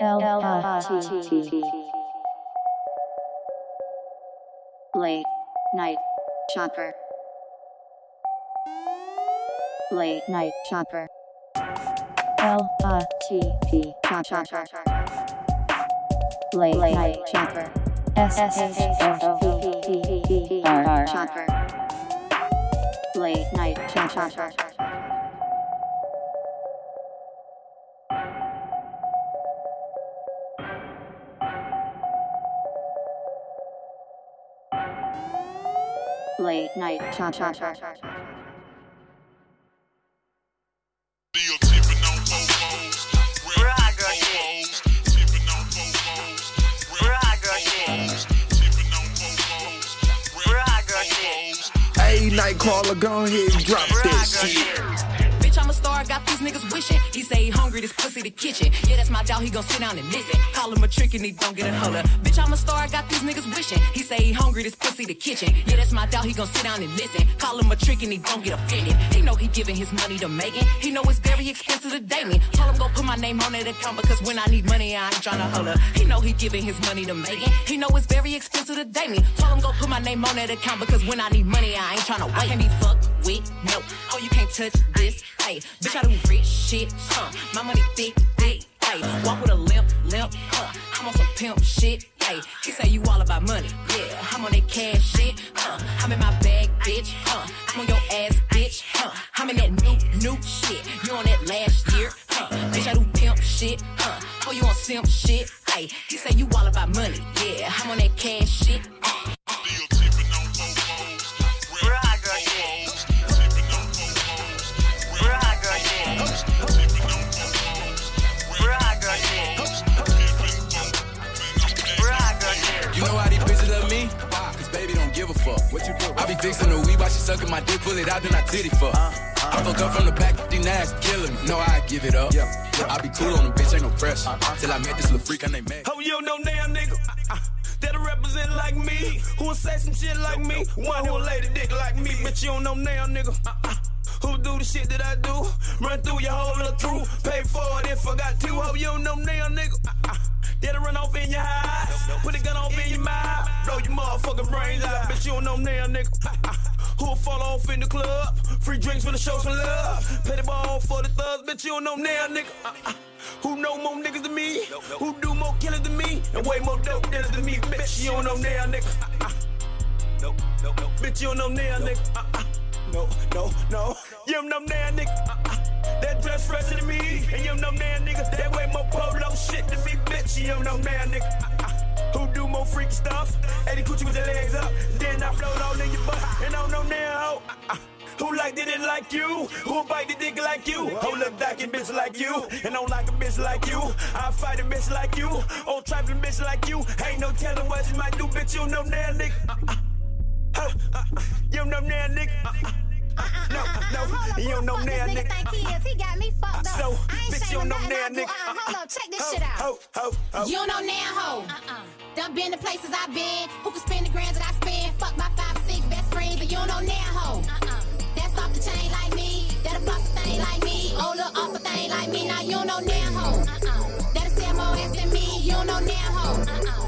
L L T T Late Night Shopper Late Night Shopper L A T P Shopper Late Night Shopper S H O P P P R Shopper Late Night Shopper fofos, Right, repping girl, shit. fofos. Hey, Nightcrawler, go ahead and drop that shit. Say he hungry, this pussy the kitchen. Yeah, that's my dog, he gon' sit down and listen. Call him a trick and he don't get a holler. Bitch, I'm a star, I got these niggas wishing. He say he hungry, this pussy the kitchen. Yeah, that's my dog, he gon' sit down and listen. Call him a trick and he don't get offended. He know he giving his money to Megan. He know it's very expensive to date me. Told him go put my name on that account because when I need money, I ain't tryna holler. He know he giving his money to Megan. He know it's very expensive to date me. Told him go put my name on that account because when I need money, I ain't tryna wait. I can't be fucked Oh, you can't touch this, hey. Bitch, I do rich shit, huh? My money thick, thick, hey. Walk with a limp, limp, huh? I'm on some pimp shit, hey. He say you all about money, yeah. I'm on that cash shit, huh? I'm in my bag, bitch, huh? I'm on your ass, bitch, huh? I'm in that new, new shit. You on that last year, huh? Bitch, I do pimp shit, huh? Oh, you on simp shit, hey. He say you all about money, yeah. I'm on that cash shit, uh. Still sucking my dick, pull it out, then I titty fuck. I fuck up from the back, these nasty killing me. No, I give it up. I be cool on the bitch, ain't no pressure. Till I met this little freak, I named Meg. Oh, you don't know damn nigga. Uh, uh, That'll represent like me. Who'll say some shit like me? One who'll lay the dick like me. Bitch, you don't know damn nigga. Uh, uh, Who do the shit that I do? Run through your whole little crew. Pay for it if I got to. Oh, you don't know damn nigga. Uh, uh, That'll run off in your eyes. Put a gun off in your mouth. Blow your motherfucking brains out. Bitch, you don't know damn nigga. Uh, uh, Who'll fall off in the club? Free drinks for the show some love. The ball for the thugs. Bitch, you don't know damn nigga. Uh, uh, who know more niggas than me? Who do more killers than me? And way more dope dealers than me? Bitch, you don't know now, nigga. Uh, uh. No, no, no. Bitch, you don't know now, nigga. Uh, uh. No, no, no. You don't know now, nigga. Uh. That dress fresher than me. And you don't know now, nigga. That way more polo shit than me. Bitch, you don't know now, nigga. Who do more freak stuff? Eddie Coochie with the legs up. Then I float all in your butt. And I don't know now. Uh, uh. Who like did it like you? Who bite the dick like you? Hold up, dock bitch like you. And don't like a bitch like you. I fight a bitch like you. Old trifling bitch like you. Ain't no telling what you might do, bitch. You know now, nigga. Uh, uh. Uh, uh. You know now, nigga. Uh, uh. No, no, you don't know now, nigga think he is. He got me fucked up. So, I ain't bitch, you don't know now, nigga. Uh-uh, hold up, check this shit out. Ho, ho, ho. You don't know now, ho. Uh-uh. Done been the places I've been. Who can spend the grands that I spend? Fuck my five six best friends, and you don't know now, ho. Uh-uh. That's off the chain like me. That'll the thing like me. Oh, look off a thing like me. Now you don't know now, ho. Uh-uh. That'll sell more ass than me. You don't know now, ho. Uh-uh.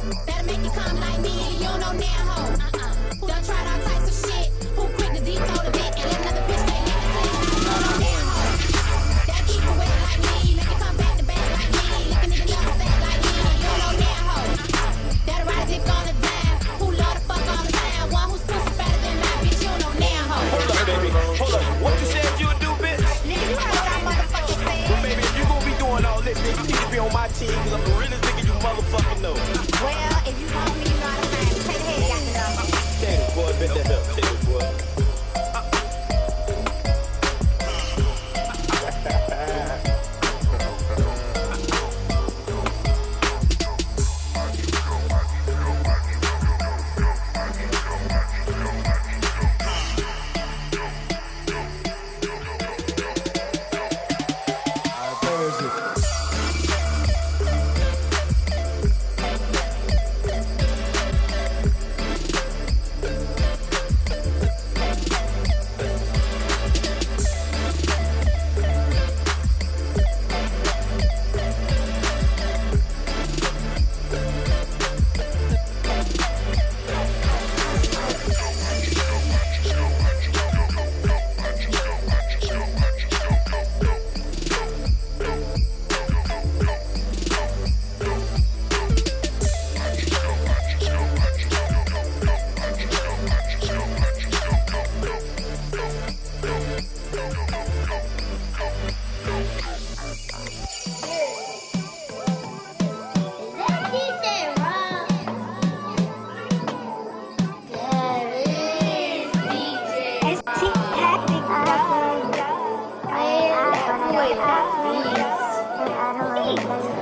Please.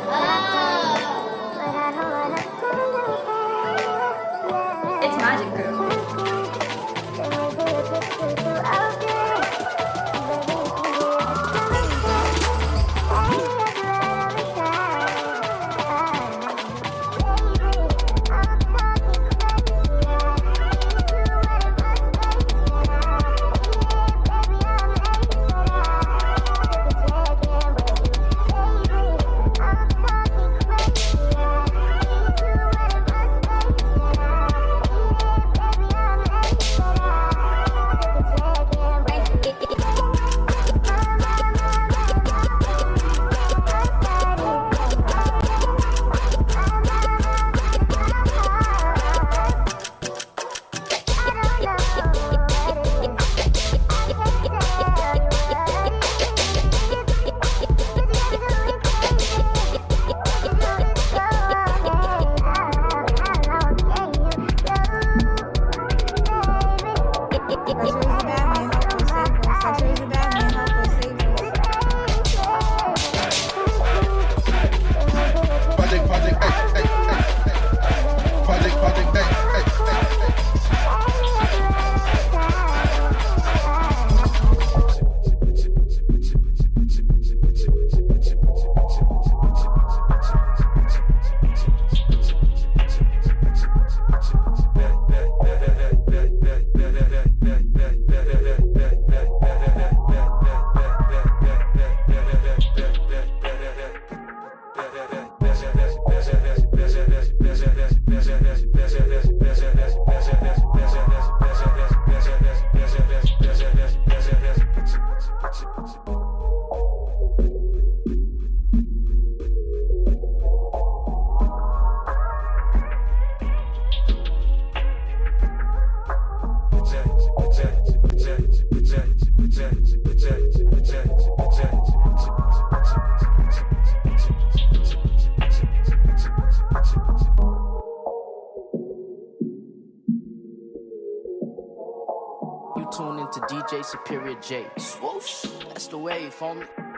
J. Swoosh, that's the wave, homie.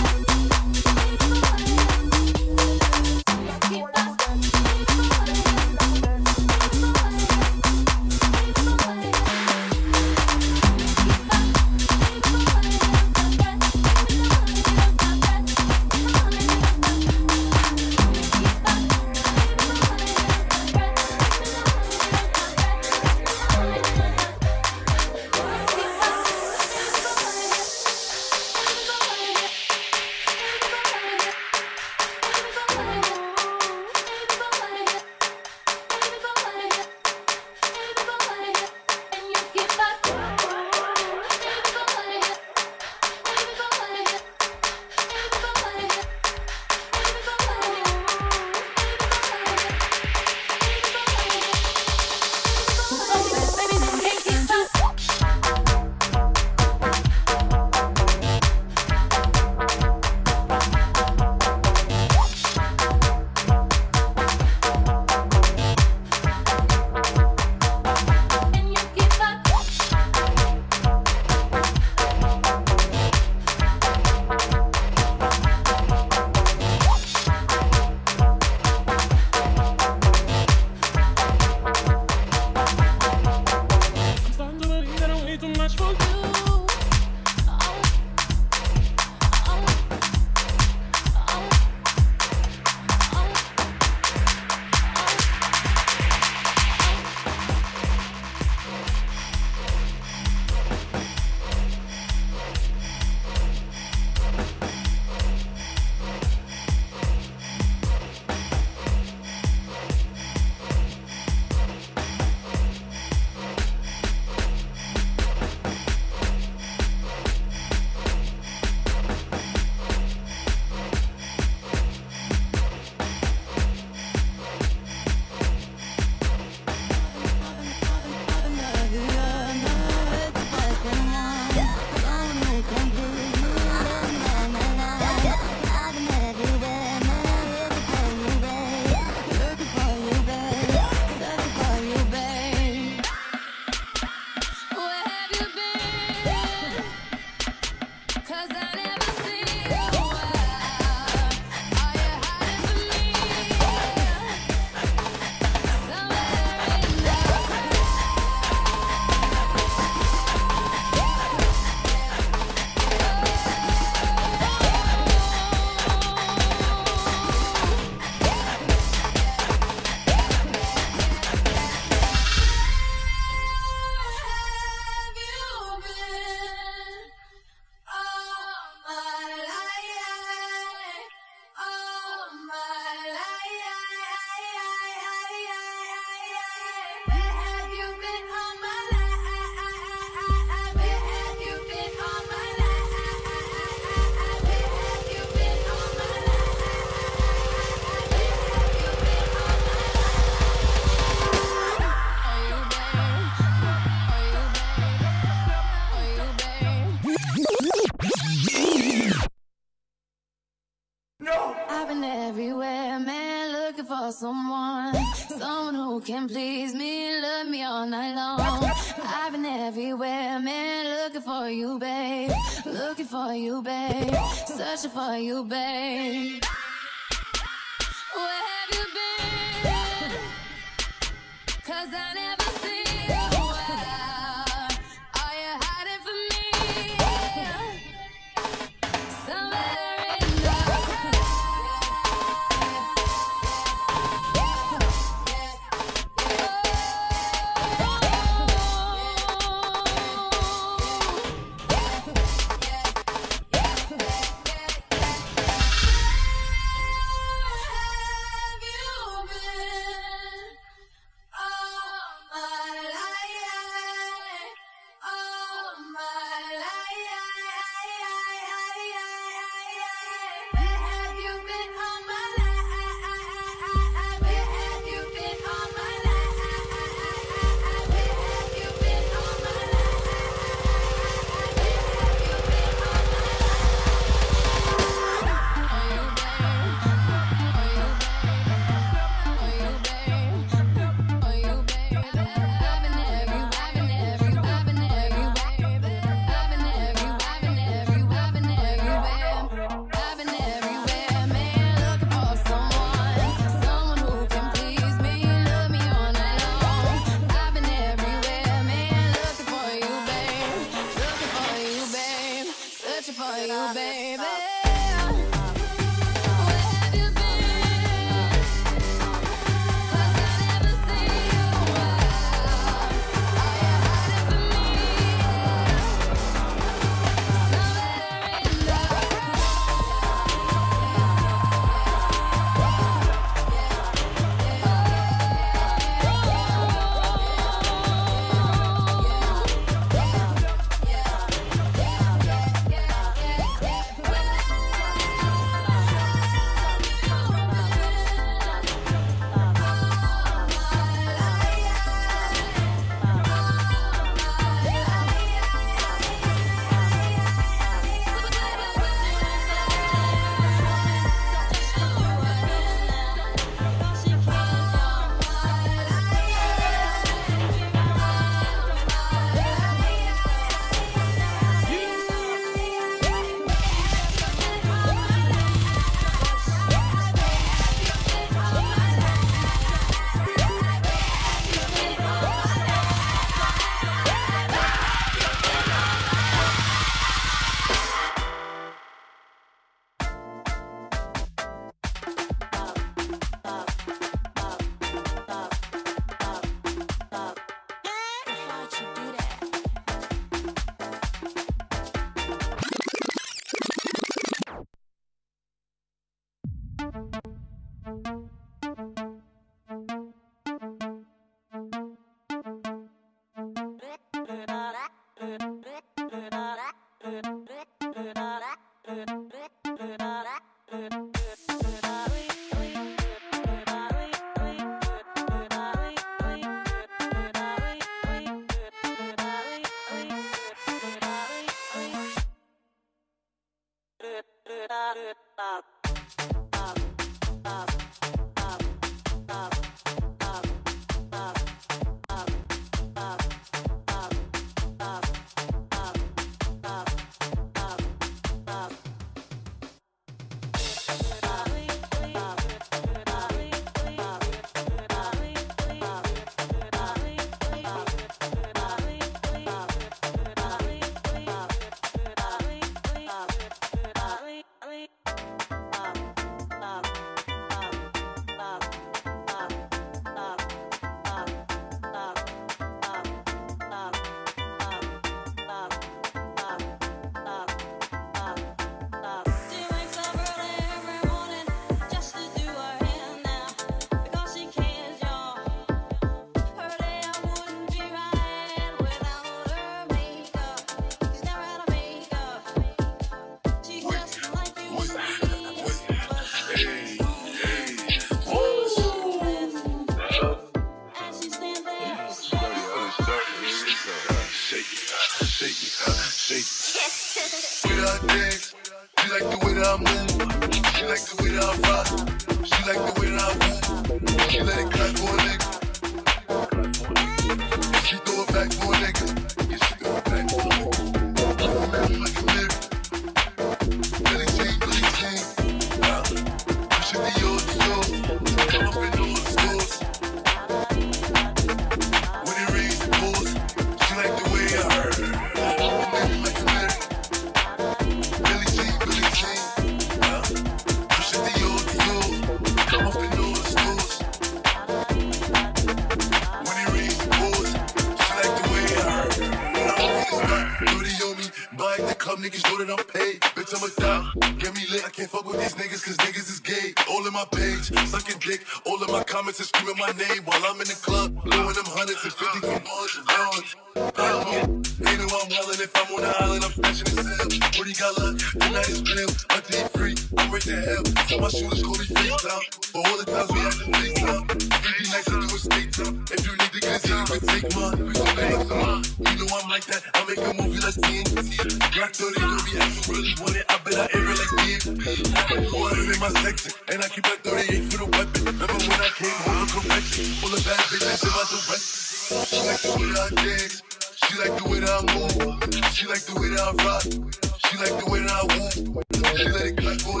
the way that I rock. She like the way that I walk. She let it go.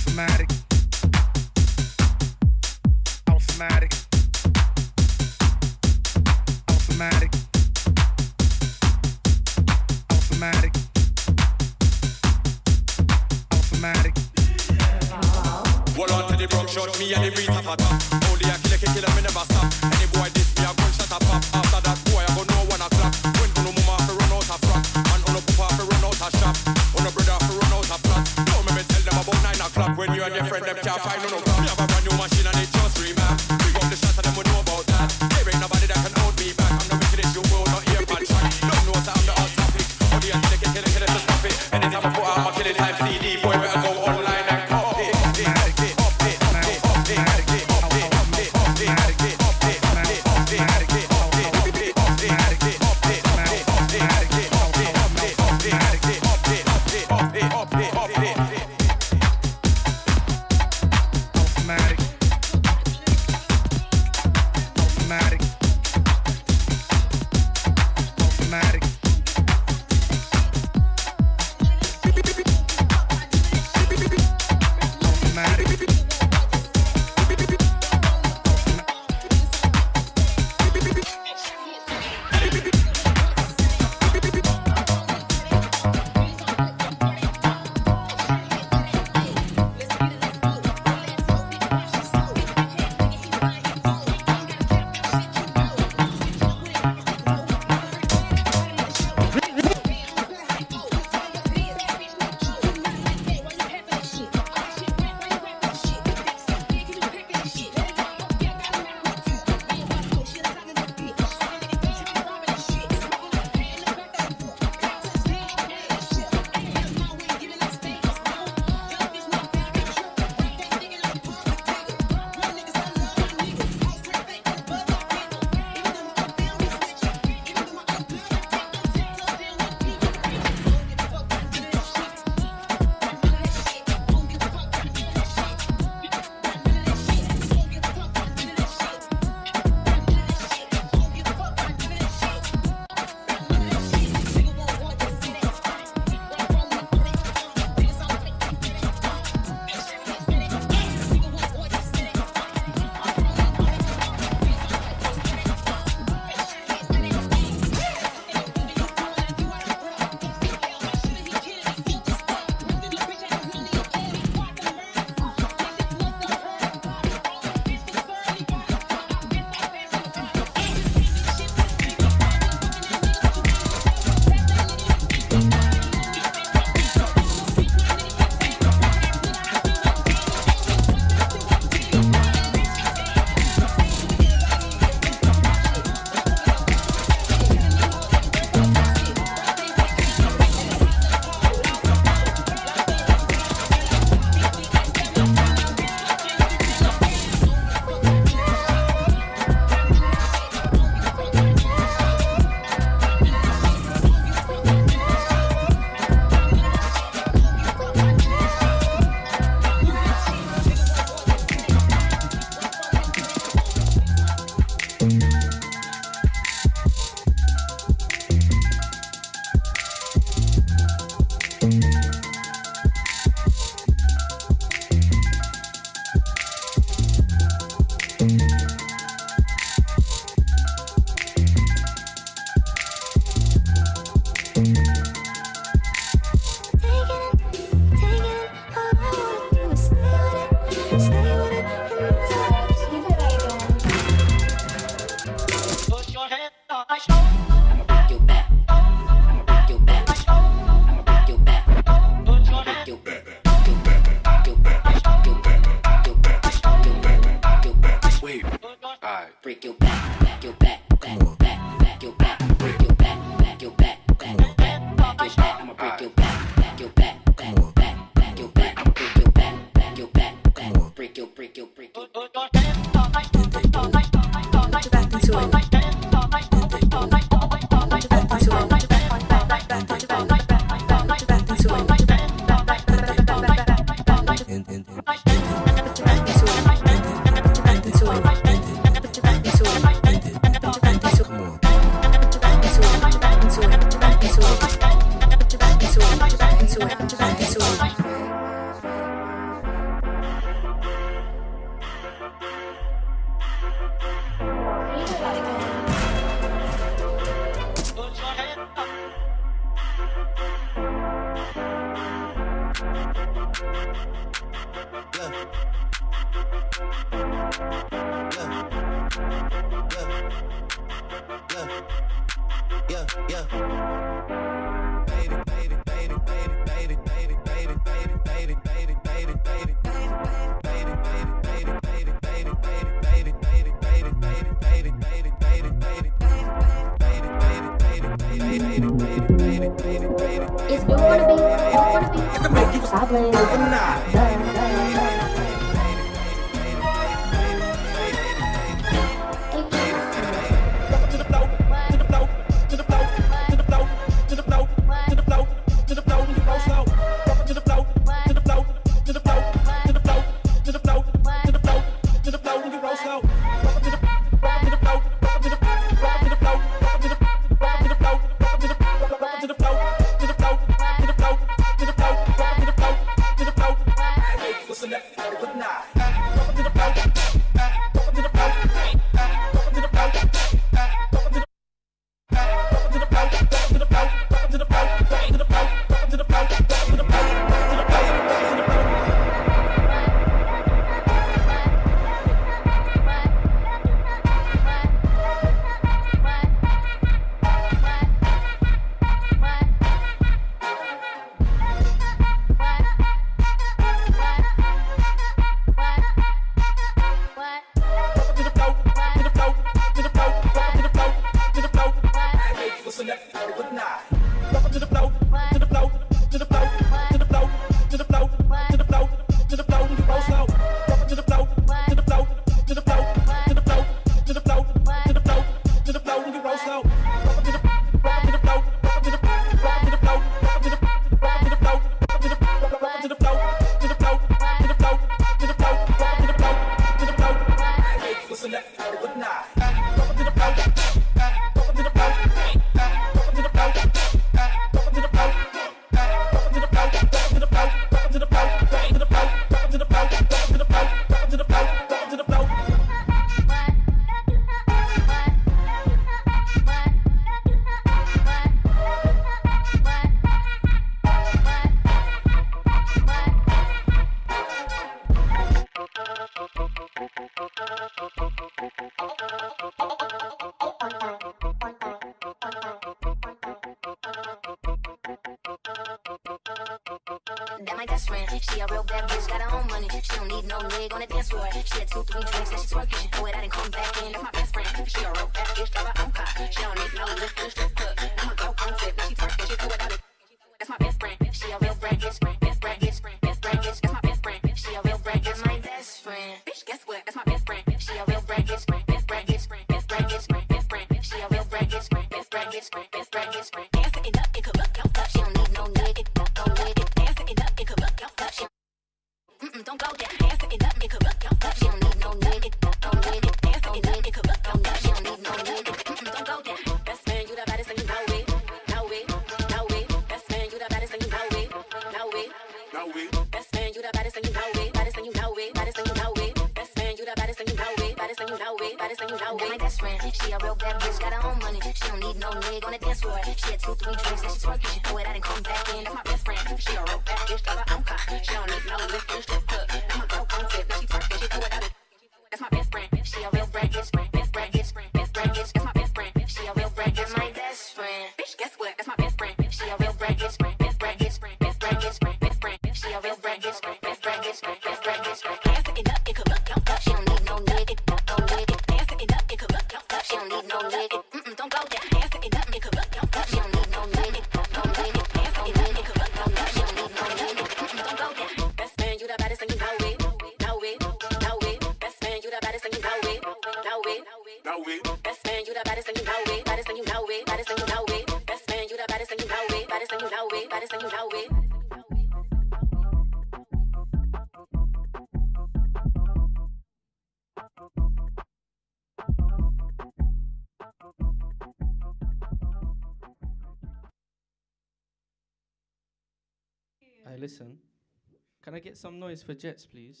Some noise for Jetsss, please?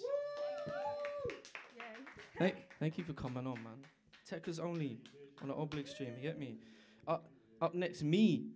Thank, thank you for coming on, man. Techers only on an Oblig stream. You get me? Up, up next, me.